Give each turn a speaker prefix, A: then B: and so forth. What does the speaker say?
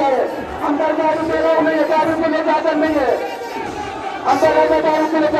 A: जाए अंदर में लोग नहीं है। गाड़ी को ले जाकर नहीं है। अंदर में आरोप ले